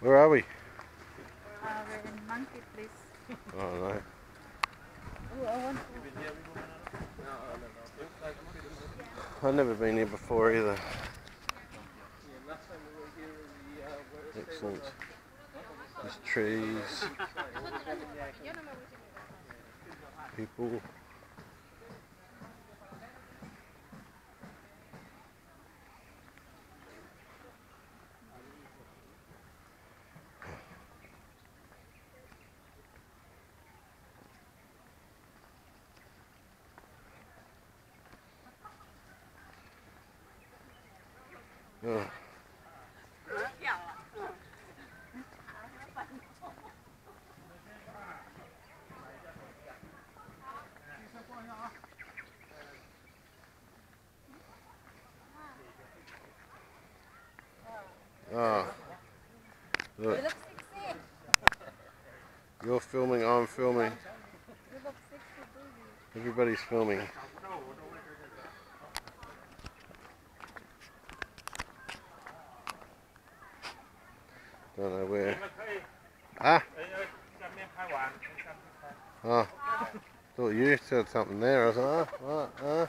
Where are we? Uh, we're in Monkey Place. Oh no. Oh, I want to. I've never been here before either. Excellent. There's trees. People. Ah. Look, you're filming, I'm filming. Everybody's filming. Don't know where. Ah, oh. Thought you said something there. I was like, ah, what, ah.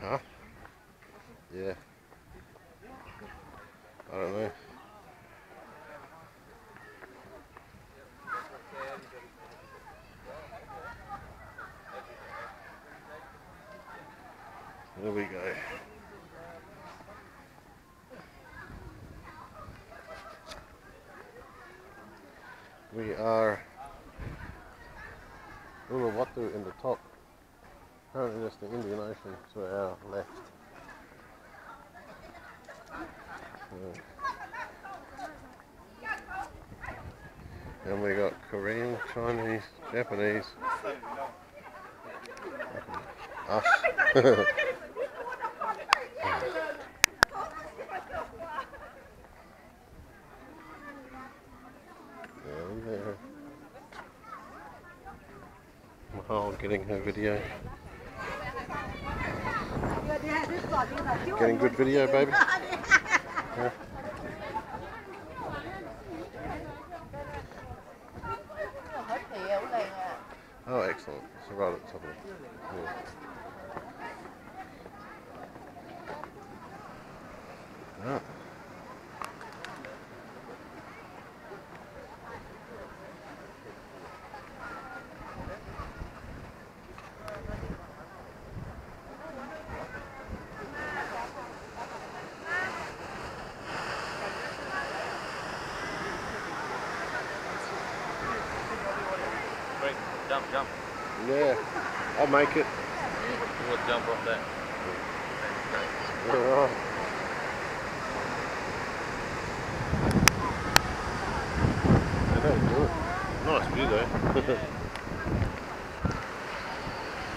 Huh? Yeah. I don't know. There we go. We are Uluwatu in the top. Apparently that's the Indian Ocean to our left. Yeah. And we got Korean, Chinese, Japanese. Us. Down there. Mahal getting her video. Getting good video, baby. Yeah. Hết thiệu à. Oh, excellent. So right at the top of it. Yeah. Ah. Quick, jump, jump. Yeah, I'll make it. You will jump off that. Alright. Yeah, that was good. Nice view though.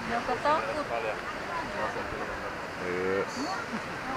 Đâu có tốt luôn. yes.